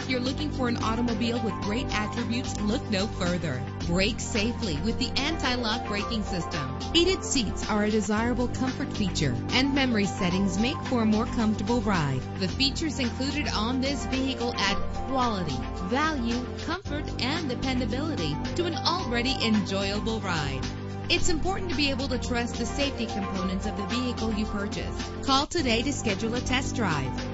If you're looking for an automobile with great attributes, look no further. Brake safely with the anti-lock braking system. Heated seats are a desirable comfort feature, and memory settings make for a more comfortable ride. The features included on this vehicle add quality, value, comfort, and dependability to an already enjoyable ride. It's important to be able to trust the safety components of the vehicle you purchase. Call today to schedule a test drive.